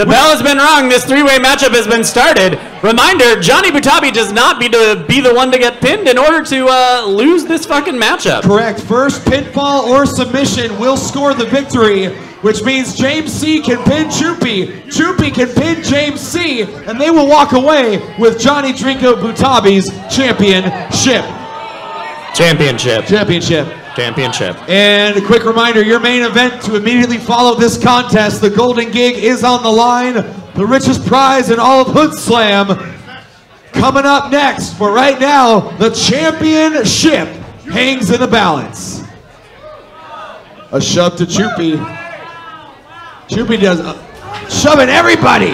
The bell has been rung. This three-way matchup has been started. Reminder: Johnny Butabi does not be to be the one to get pinned in order to uh, lose this fucking matchup. Correct. First pinfall or submission will score the victory, which means James C can pin Chupi, Chupi can pin James C, and they will walk away with Johnny Drinko Butabi's championship. Championship. Championship. Championship. And a quick reminder your main event to immediately follow this contest. The Golden Gig is on the line. The richest prize in all of Hoodslam. Coming up next, but right now, the championship hangs in the balance. A shove to Chupi. Chupi does uh, shoving everybody.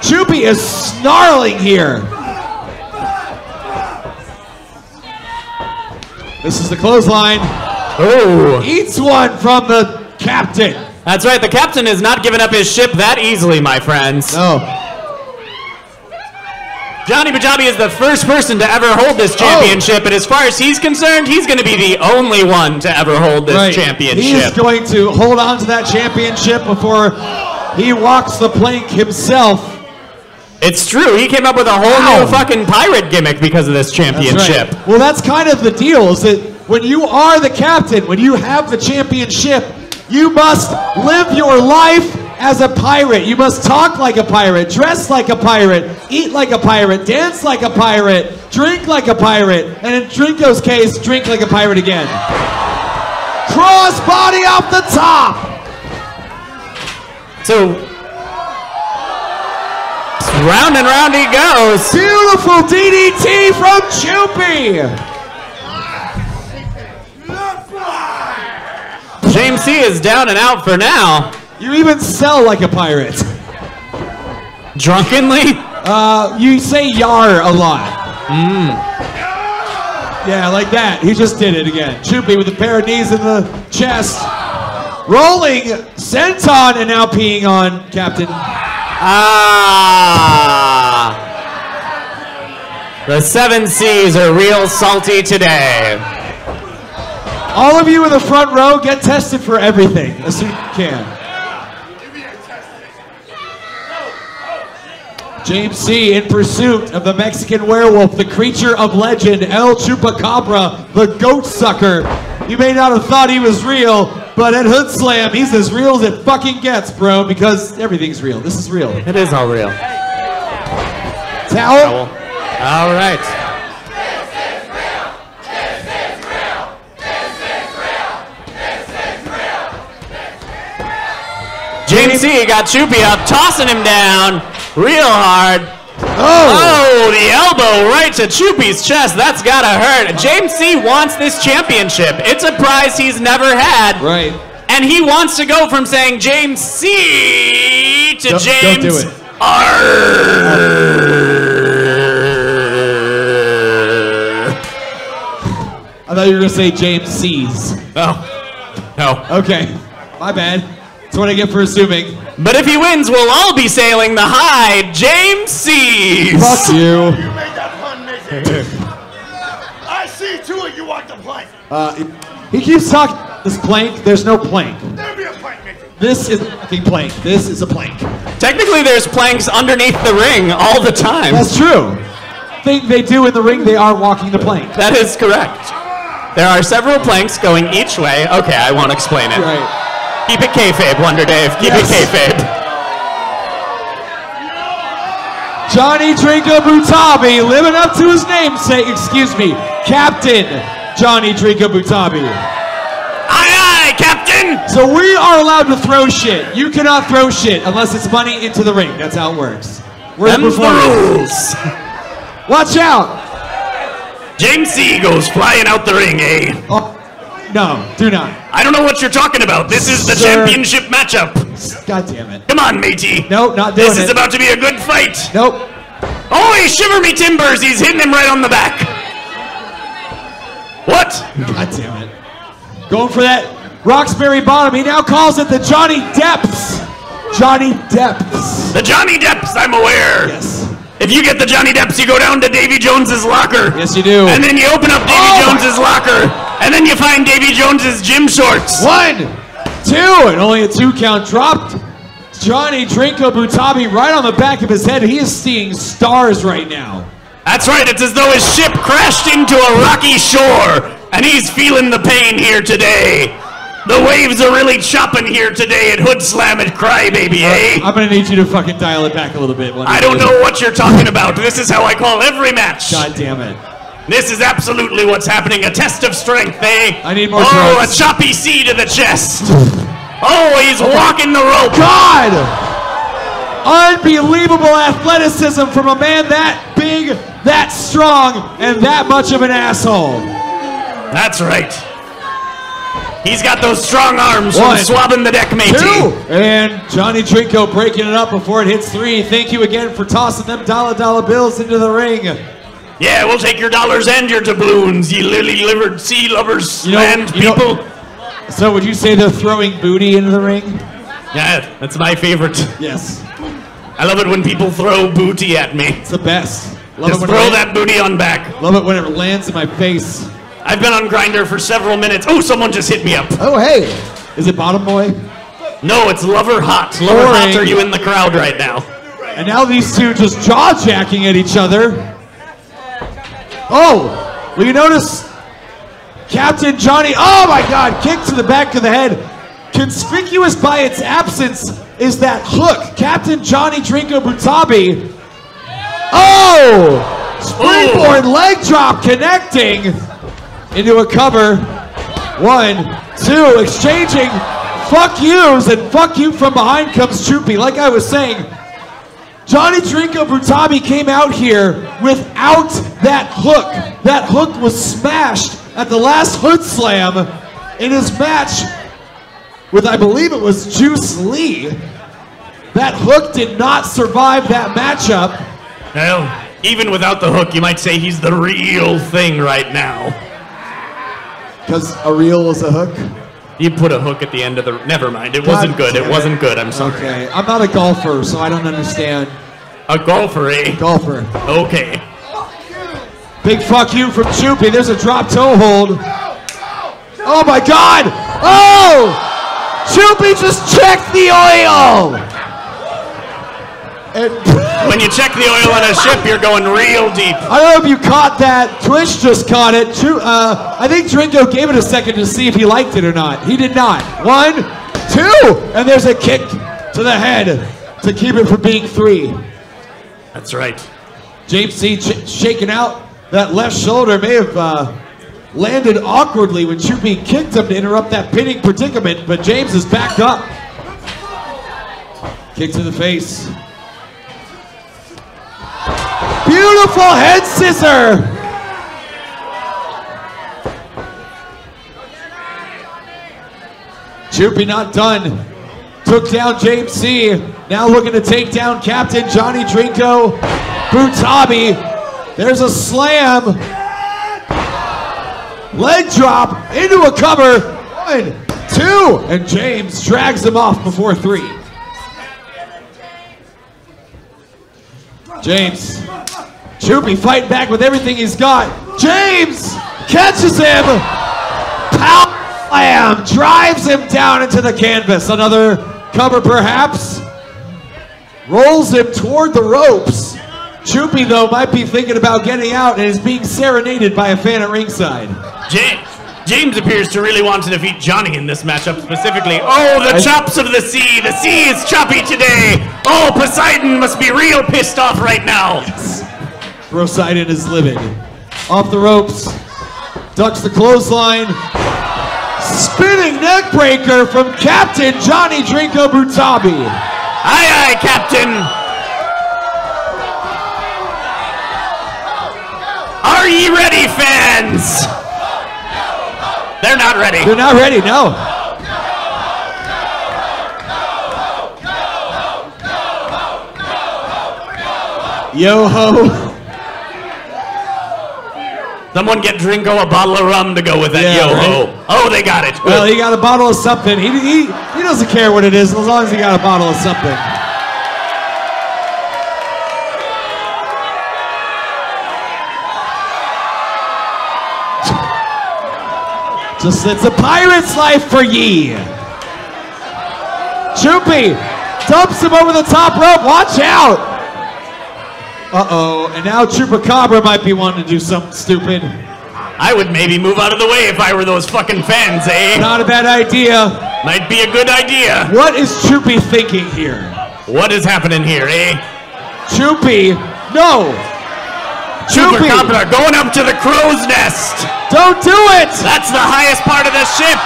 Chupi is snarling here. This is the clothesline. Oh. Eats one from the captain. That's right. The captain is not giving up his ship that easily, my friends. No. Johnny Butabi is the first person to ever hold this oh. championship, and as far as he's concerned, he's going to be the only one to ever hold this Right. championship. He's going to hold on to that championship before he walks the plank himself. It's true. He came up with a whole Wow. new fucking pirate gimmick because of this That's championship. right. Well, that's kind of the deal is that when you are the captain, when you have the championship, you must live your life as a pirate. You must talk like a pirate, dress like a pirate, eat like a pirate, dance like a pirate, drink like a pirate, and in Drinko's case, drink like a pirate again. Cross body off the top. So, round and round he goes. Beautiful DDT from Chupi. James C is down and out for now. You even sell like a pirate. Drunkenly? Uh, you say yar a lot. Yeah, like that. He just did it again. Chupi with a pair of knees in the chest. Rolling senton and now peeing on Captain. Ah. The seven C's are real salty today. All of you in the front row get tested for everything as soon as you can. James C. in pursuit of the Mexican werewolf, the creature of legend, El Chupacabra, the goat sucker. You may not have thought he was real, but at Hoodslam, he's as real as it fucking gets, bro, because everything's real. This is real. It is all real. Towel? All right. James C got up, tossing him down real hard. Oh. oh, the elbow right to Choopy's chest. That's gotta hurt. James C wants this championship. It's a prize he's never had. Right. And he wants to go from saying James C to Don't- don't James do it. R. I thought you were going to say James C's. No. No. Okay. My bad. That's what I get for assuming. But if he wins, we'll all be sailing the high James C's. Fuck you. You made that pun, Mason. I see two of you want the plank. Uh, he keeps talking this plank. There's no plank. There'll be a plank, Mason. This is a fucking plank. This is a plank. Technically, there's planks underneath the ring all the time. That's true. Thing they do in the ring, they are walking the plank. That is correct. There are several planks going each way. Okay, I won't explain it. Right. Keep it kayfabe, Wonder Dave. Keep Yes. it kayfabe. Johnny Drinko Butabi living up to his namesake. Excuse me, Captain Johnny Drinko Butabi. Aye, aye, Captain. So we are allowed to throw shit. You cannot throw shit unless it's money into the ring. That's how it works. We're Them's the rules. Watch out. James C goes flying out the ring, eh? Oh, no, do not. I don't know what you're talking about. This is the Sir. championship matchup. God damn it. Come on, matey. Nope, not doing This is about to be a good fight. Nope. Oh, he shiver me timbers. He's hitting him right on the back. What? God damn it. Going for that Roxbury bottom. He now calls it the Johnny Depths. Johnny Depths. The Johnny Depps, I'm aware. Yes. If you get the Johnny Depps, you go down to Davy Jones's locker. Yes, you do. And then you open up Davy And then you find Davy Jones's gym shorts. One, two, and only a two count dropped. Johnny Drinko Butabi right on the back of his head. He is seeing stars right now. That's right, it's as though his ship crashed into a rocky shore, and he's feeling the pain here today. The waves are really chopping here today at Hoodslam at Crybaby, eh? I'm gonna need you to fucking dial it back a little bit. I don't know what you're talking about. This is how I call every match. God damn it. This is absolutely what's happening. A test of strength, eh? I need more Oh, a choppy C to the chest. Oh, he's walking the rope. God! Unbelievable athleticism from a man that big, that strong, and that much of an asshole. That's right. He's got those strong arms One, from swabbing the deck, matey. Two! And Johnny Drinko breaking it up before it hits three. Thank you again for tossing them dollar dollar bills into the ring. Yeah, we'll take your dollars and your doubloons, ye lily-livered sea lovers, You know- land you know- people. So would you say they're throwing booty into the ring? Yeah, that's my favorite. Yes. I love it when people throw booty at me. It's the best. Love Just it throw it, that booty on back. Love it when it lands in my face. I've been on Grindr for several minutes. Oh, someone just hit me up. Oh hey. Is it bottom boy? No, it's Lover Hot. Lover Boring. Hot, are you in the crowd right now? And now these two just jaw jacking at each other. Oh, will you notice Captain Johnny? Oh my God, kick to the back of the head. Conspicuous by its absence is that hook. Captain Johnny Drinko Butabi. Oh, springboard leg drop connecting into a cover. One, two, exchanging fuck yous and fuck you from behind comes Choopy. Like I was saying, Johnny Drinko Butabi came out here without that hook. That hook was smashed at the last Hoodslam in his match with, I believe it was Juice Lee. That hook did not survive that matchup. Well, even without the hook, you might say he's the real thing right now. Because a reel is a hook? You put a hook at the end of the. Never mind. It God wasn't good. It wasn't good. I'm sorry. Okay, I'm not a golfer, so I don't understand. A golfer, eh? Golfer. Okay. Big fuck you from Choopy. There's a drop toe hold. Oh my god! Oh! Choopy just checked the oil! And When you check the oil on a ship, you're going real deep. I don't know if you caught that. Twitch just caught it. Uh, I think Drinko gave it a second to see if he liked it or not. He did not. One, two, and there's a kick to the head to keep it from being three. That's right. James C. Shaking out. That left shoulder may have uh, landed awkwardly when Choopy kicked him to interrupt that pinning predicament, but James is back up. Kick to the face. Beautiful head scissor. Choopy not done. Took down James C. Now looking to take down Captain Johnny Drinko. Butabi. There's a slam. Leg drop into a cover. One, two, and James drags him off before three. James. Choopy fighting back with everything he's got. James catches him. Power slam drives him down into the canvas. Another cover, perhaps. Rolls him toward the ropes. Choopy, though, might be thinking about getting out and is being serenaded by a fan at ringside. James. James appears to really want to defeat Johnny in this matchup specifically. Oh, the chops of the sea. The sea is choppy today. Oh, Poseidon must be real pissed off right now. Poseidon is livid. Off the ropes. Ducks the clothesline. Spinning neck breaker from Captain Johnny Drinko Butabi. Aye, aye, Captain. Are ye ready, fans? They're not ready. They're not ready, no. Yo ho. Someone get Drinko a bottle of rum to go with that Yeah, yo-ho. Oh, they got it. Well, he got a bottle of something. He, he, he doesn't care what it is as long as he got a bottle of something. Just it's a pirate's life for ye. Choopy Dumps him over the top rope. Watch out. Uh-oh. And now Chupacabra might be wanting to do something stupid. I would maybe move out of the way if I were those fucking fans, eh? Not a bad idea. Might be a good idea. What is Chupi thinking here? What is happening here, eh? Chupi, no. Chupi, Chupacabra going up to the crow's nest. don't do it. That's the highest part of the ship.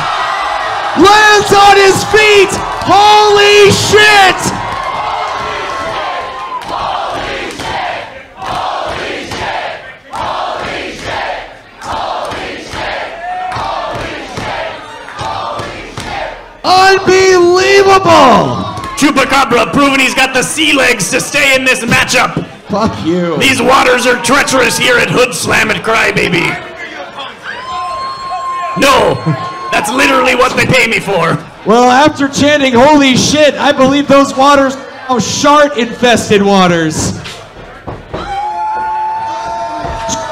Lands on his feet. Holy shit. Unbelievable! Chupacabra proving he's got the sea legs to stay in this matchup. Fuck you. These waters are treacherous here at Hoodslam at Crybaby. No, that's literally what they pay me for. Well, after chanting holy shit, I believe those waters are shark infested waters.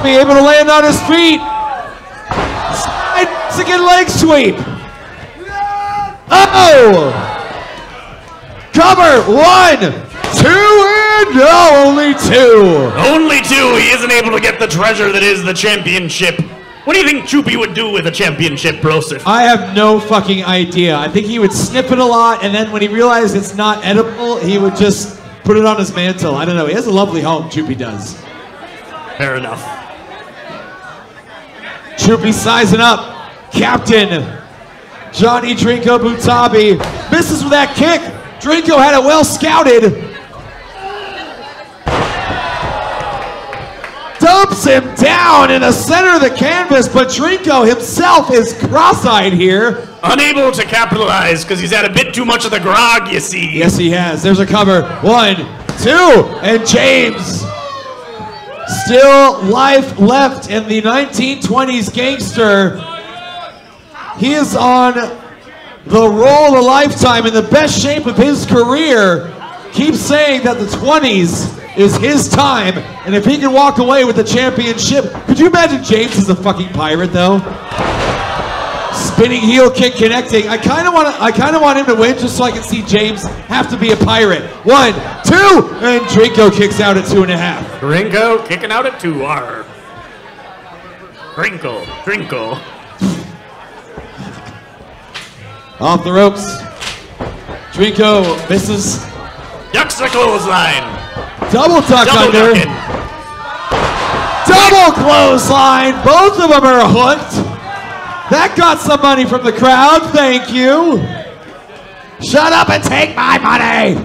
Be able to land on his feet. Side Mexican leg sweep. Oh! Cover! One, two, and no, only two. Only two, he isn't able to get the treasure that is the championship. What do you think Choopy would do with a championship, Broseph? I have no fucking idea. I think he would snip it a lot, and then when he realized it's not edible, he would just put it on his mantle. I don't know. He has a lovely home, Choopy does. Fair enough. Choopy sizing up. Captain Johnny Drinko Butabi misses with that kick. Drinko had it well scouted. Dumps him down in the center of the canvas, but Drinko himself is cross-eyed here. Unable to capitalize because he's had a bit too much of the grog, you see. Yes, he has. There's a cover. One, two, and James. Still life left in the 1920s gangster. He is on the roll of a lifetime in the best shape of his career. Keeps saying that the 20s is his time, and if he can walk away with the championship, could you imagine James is a fucking pirate though? Spinning heel kick connecting. I kind of want. I kind of want him to win just so I can see James have to be a pirate. One, two, and Draco kicks out at two and a half. Drinko kicking out at two. R. Drinkle, Drinkle. Off the ropes. Draco misses. Ducks the clothesline. Double tuck Double under. ducking. Double clothesline. Both of them are hooked. That got some money from the crowd. Thank you. Shut up and take my money.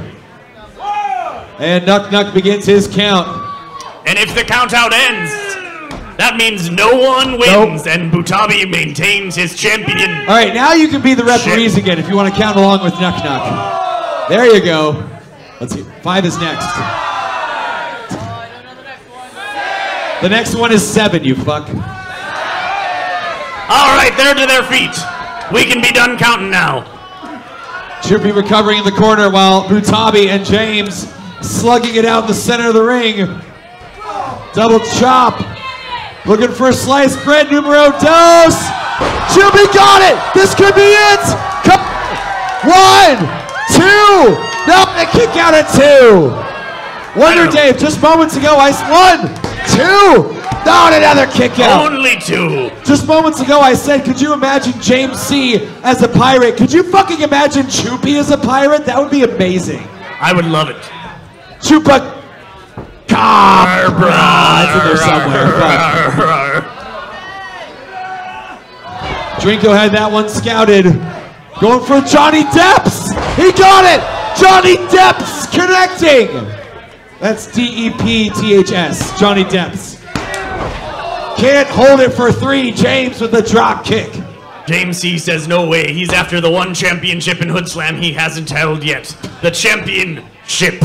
And Nuck Nuck begins his count. And if the count out ends, that means no one wins and Butabi maintains his champion. All right, now you can be the referees again if you want to count along with Knuck Knuck. There you go. Let's see. Five is next. The next one is seven, you fuck. All right, they're to their feet. We can be done counting now. Chippy recovering in the corner while Butabi and James slugging it out in the center of the ring. Double chop. Looking for a sliced bread, numero dos. Chippy got it. This could be it. Come. One, two. Nope, they kick out at two. Wonder. Dave, just moments ago, I one, two. Down another kick out. Only two. Just moments ago, I said, could you imagine James C. as a pirate? Could you fucking imagine Choopy as a pirate? That would be amazing. I would love it. Chupa. Cabra. It's in there somewhere. Fuck. Drinko had that one scouted. Going for Johnny Depths. He got it. Johnny Depths connecting. That's D E P T H S. Johnny Depths. Can't hold it for three. James with the drop kick. James C says no way. He's after the one championship in Hoodslam he hasn't held yet. The championship.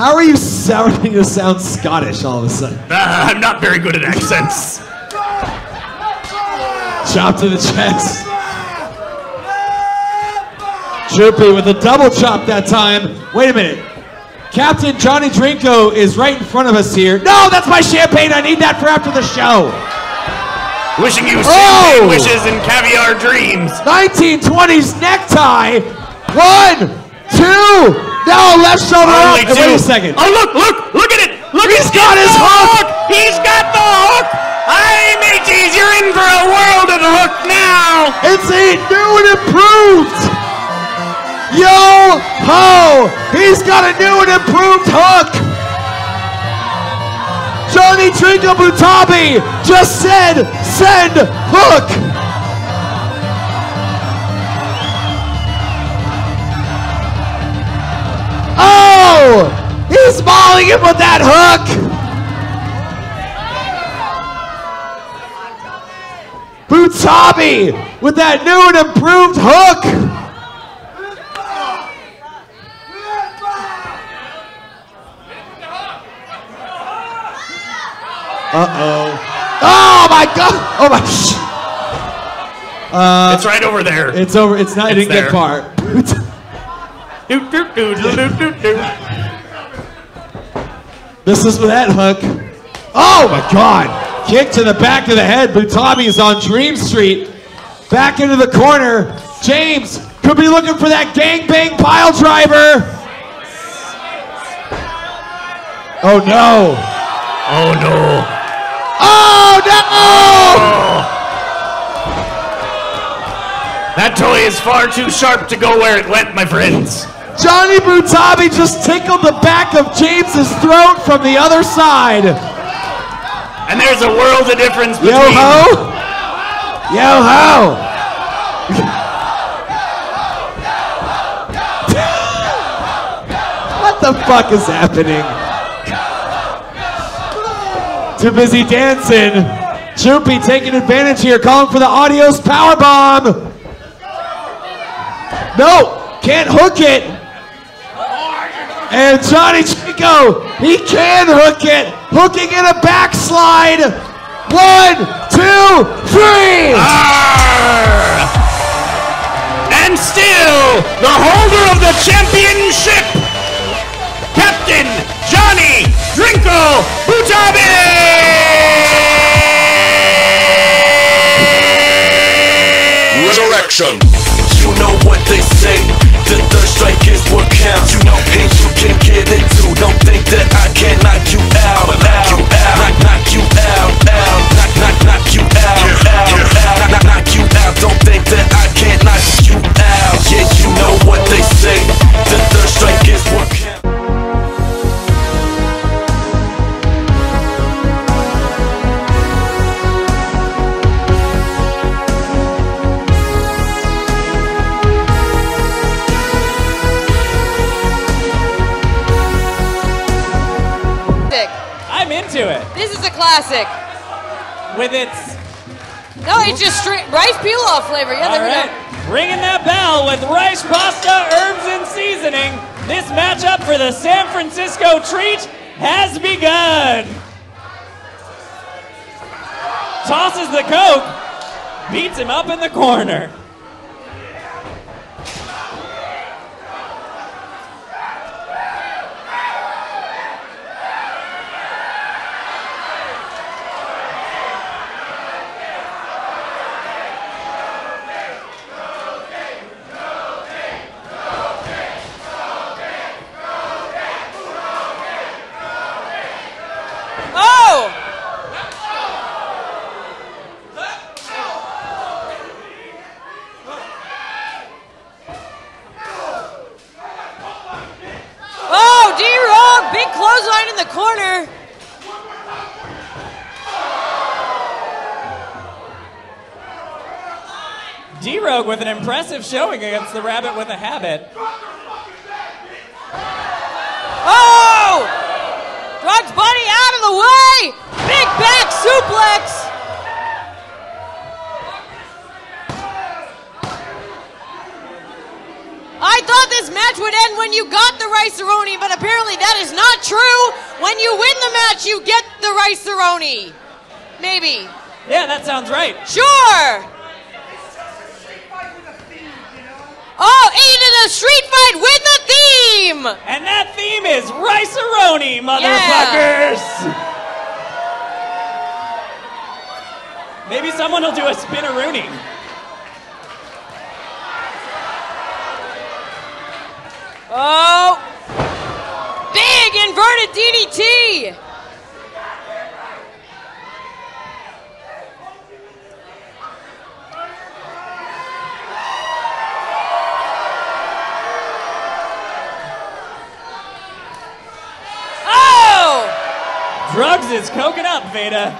How are you sounding to sound Scottish all of a sudden? Uh, I'm not very good at accents. Chop to the chest. Chippy with a double chop that time. Wait a minute. Captain Johnny Drinko is right in front of us here. No, that's my champagne. I need that for after the show. Wishing you Oh! champagne wishes and caviar dreams. 1920s necktie. One, two. Now left shoulder Only up. And. Wait a second. Oh, look, look, look at it. Look, He's he's got his hook. He's got the hook. Hey, mateys, you're in for a world of hook now. It's a new and improved. Yo ho! He's got a new and improved hook. Johnny Drinko Butabi just said, send hook. Oh! He's mauling him with that hook. Butabi with that new and improved hook. Uh-oh. Oh my god! Oh my sh- it's right over there. It's over. It's not. It's didn't get there. far. This is with that hook. Oh my god! Kick to the back of the head. Butabi is on Dream Street. Back into the corner. James could be looking for that gangbang pile driver. Oh no! Oh, no. Oh no! That toy is far too sharp to go where it went, my friends. Johnny Butabi just tickled the back of James's throat from the other side. And there's a world of difference between... Yo ho! Yo ho! what the fuck is happening? Too busy dancing. Choopy taking advantage here, calling for the Audios power bomb. No, can't hook it. And Johnny Chico, he can hook it. Hooking in a backslide. One, two, three. Arr! And still, the holder of the championship, Captain Johnny Drinko Butabi! Resurrection. The third strike is what counts. You know, and you can get it too. Don't think that I can knock you out. The coke, beats him up in the corner. Oh! Oh, D-Rock! Big clothesline in the corner. D-Rogue with an impressive showing against the Rabbit with a Habit. Oh! Rug's buddy out of the way! Big back suplex! I thought this match would end when you got the rice but apparently that is not true. When you win the match, you get the rice Maybe. Yeah, that sounds right. Sure! Oh, into the street fight with a theme! And that theme is Rice-A-Roni, motherfuckers! Maybe someone will do a spin-a-rooney. Oh! Big inverted DDT! Is coking up, Veda.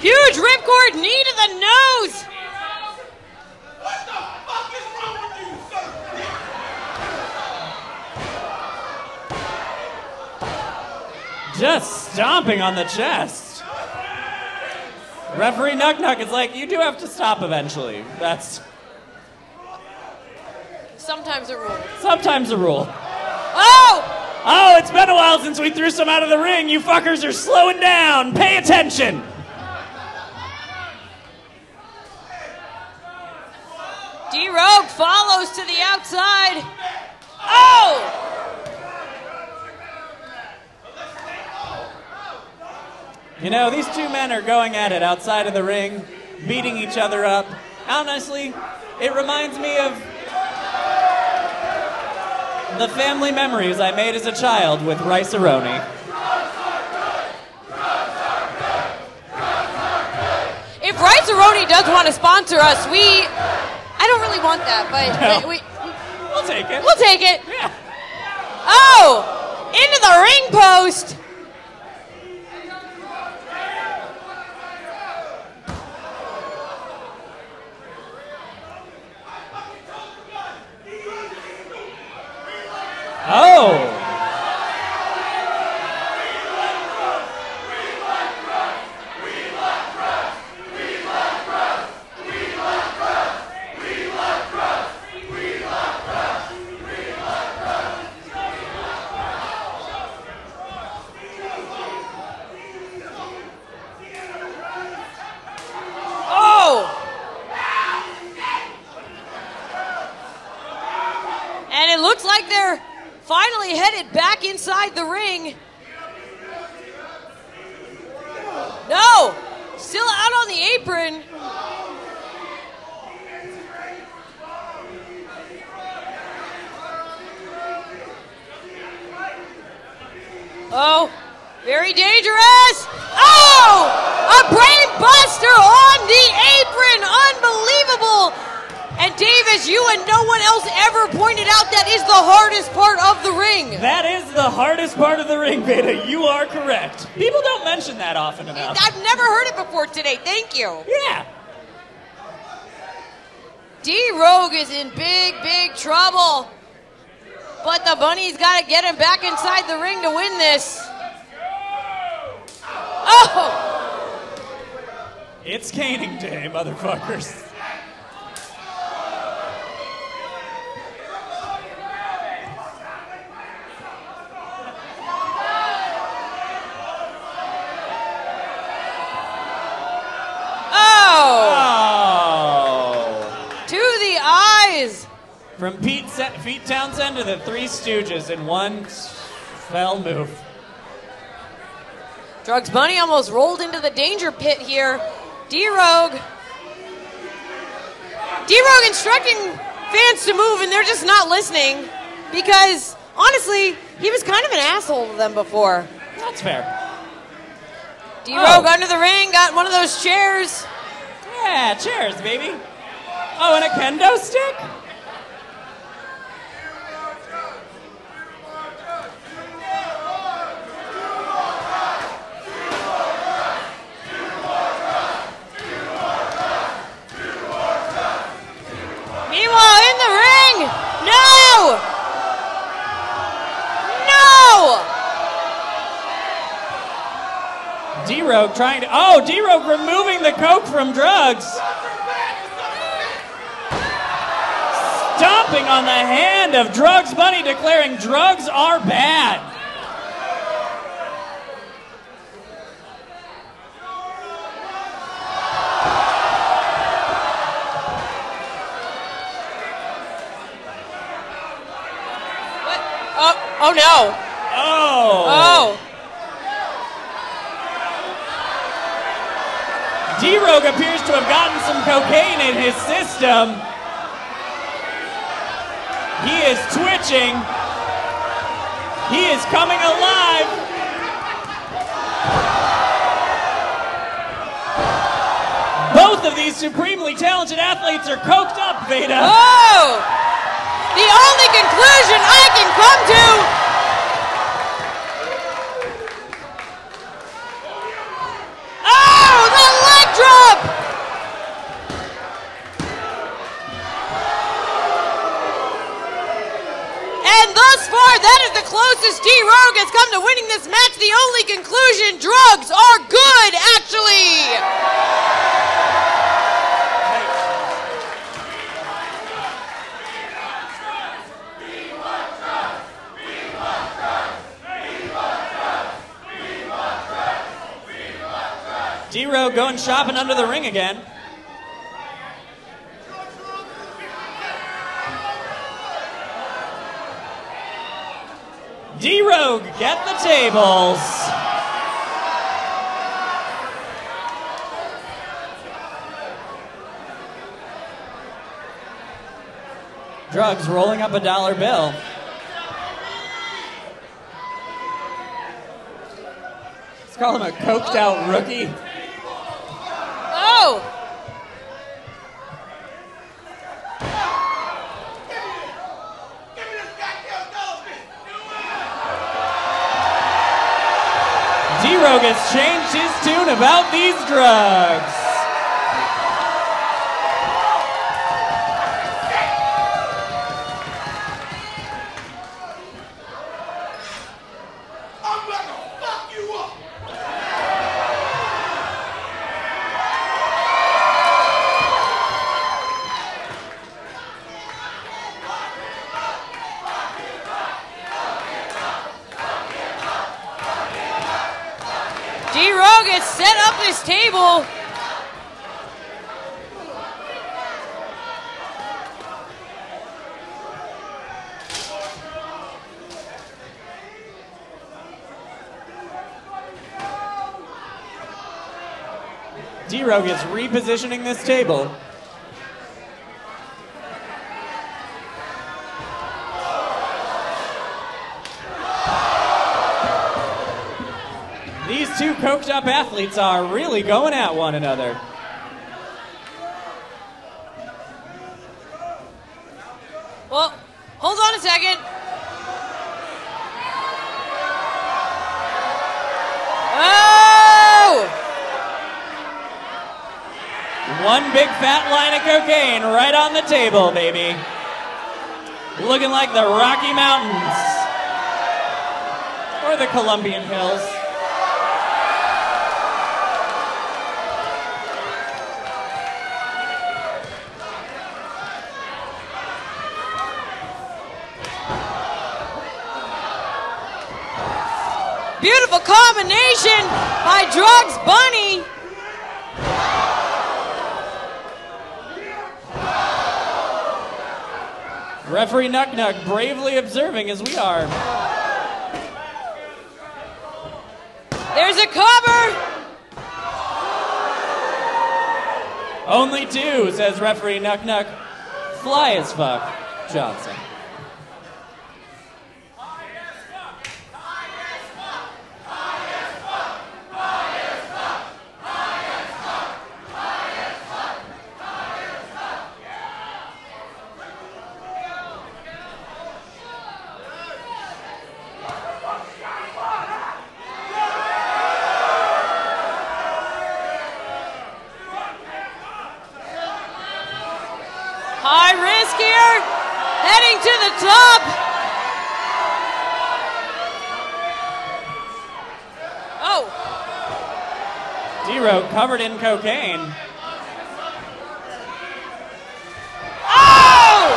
Huge ripcord knee to the nose! Just stomping on the chest. Referee Nuck Nuck is like, you do have to stop eventually. That's Sometimes a rule. sometimes a rule. Oh! Oh, it's been a while since we threw some out of the ring. You fuckers are slowing down. Pay attention. D Rogue follows to the outside. Oh! You know, these two men are going at it outside of the ring, beating each other up. Honestly, it reminds me of the family memories I made as a child with Rice-A-Roni. If Rice-A-Roni does want to sponsor us, we. I don't really want that, but No. we, We'll take it. we'll take it. Yeah. Oh! Into the ring post! Oh! Oh! And it looks like they're finally headed back inside the ring. No! Still out on the apron. Oh, very dangerous. Oh, a brain buster on the apron. Unbelievable. And Davis, you and no one else ever pointed out that is the hardest part of the ring. That is the hardest part of the ring, Veda. You are correct. People don't mention that often enough. I've never heard it before today. Thank you. Yeah. D Rogue is in big, big trouble. But the bunny's got to get him back inside the ring to win this. Oh! It's caning day, motherfuckers. From Pete, Se- Pete Townshend to the Three Stooges in one fell move. Drugz Bunny almost rolled into the danger pit here. D Rogue. D Rogue instructing fans to move, and they're just not listening because, honestly, he was kind of an asshole to them before. That's fair. D Rogue Oh. under the ring, got one of those chairs. Yeah, chairs, baby. Oh, and a kendo stick? Meanwhile, in the ring, no! No! D Rogue trying to. Oh, D Rogue removing the coke from drugs. Stomping on the hand of Drugz Bunny, declaring drugs are bad. What? Oh, oh no. Oh. Oh. D-Rogue appears to have gotten some cocaine in his system. He is twitching. He is coming alive. Both of these supremely talented athletes are coked up, Veda. Oh! The only conclusion I can come to Oh, the leg drop! And thus far, that the D Rogue has come to winning this match. The only conclusion drugs are good, actually. D-Rogue going shopping under the ring again. D-Rogue, get the tables. Drugs rolling up a dollar bill. Let's call him a coked out rookie. These drugs. Rogue set up this table. D-Rogue is repositioning this table. Coked up athletes are really going at one another. Well, hold on a second. Oh! One big fat line of cocaine right on the table, baby. Looking like the Rocky Mountains or the Colombian Hills. Beautiful combination by Drugz Bunny. Referee Nuck Nuck bravely observing as we are. There's a cover. Only two, says referee Nuck Nuck. Fly as fuck, Johnson. High risk here. Heading to the top. Oh, D-Rogue covered in cocaine. oh!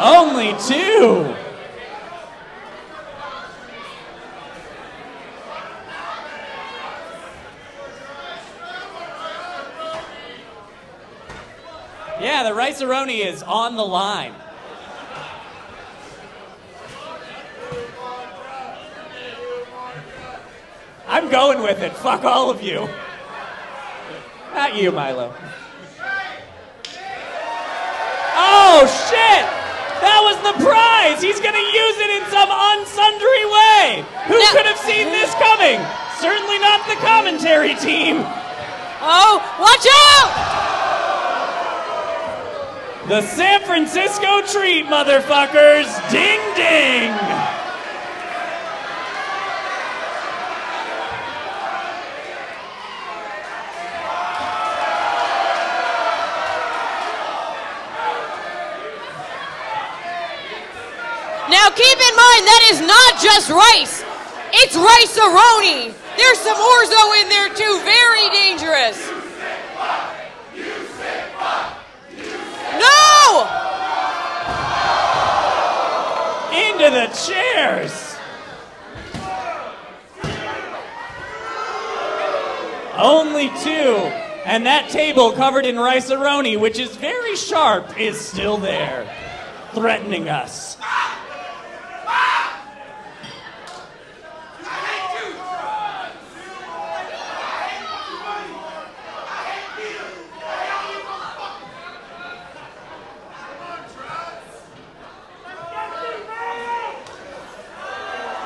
Only two. Yeah, the Rice-A-Roni is on the line. I'm going with it. Fuck all of you. Not you, Milo. Oh, shit! That was the prize! He's gonna use it in some unsundry way! Who Now- could have seen this coming? Certainly not the commentary team. Oh, watch out! The San Francisco treat, motherfuckers! Ding ding! Now keep in mind that is not just rice. It's rice-a-roni. There's some orzo in there too. Very dangerous. Into the chairs! Only two. And that table covered in rice which is very sharp, is still there, threatening us.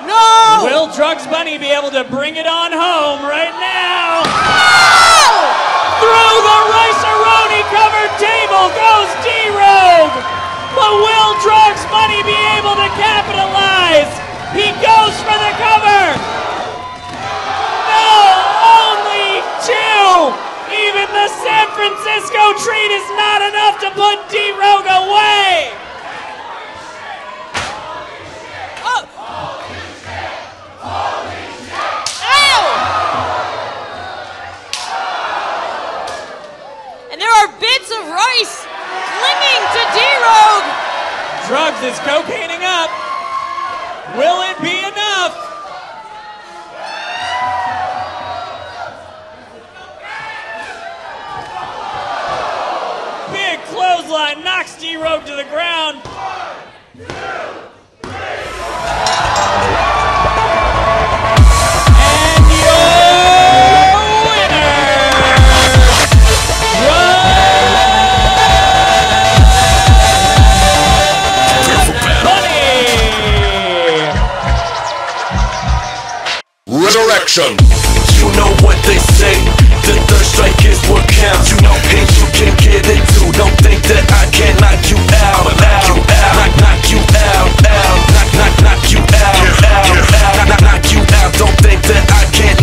No! Will Drugz Bunny be able to bring it on home right now? Through the Rice-A-Roni covered table goes D-Rogue! But will Drugz Bunny be able to capitalize? He goes for the cover! No! Only two! Even the San Francisco treat is not enough to put D-Rogue away! Drugz is cocaining up. Will it be enough? Big clothesline knocks D Rogue to the ground. And action. You know what they say, the third strike is what counts. You know, and you can get it too. Don't think that I can knock you out. I'ma knock you out. Knock, knock you out. out. Knock, knock, knock you out. out. Knock, knock, knock you out. Don't think that I can't.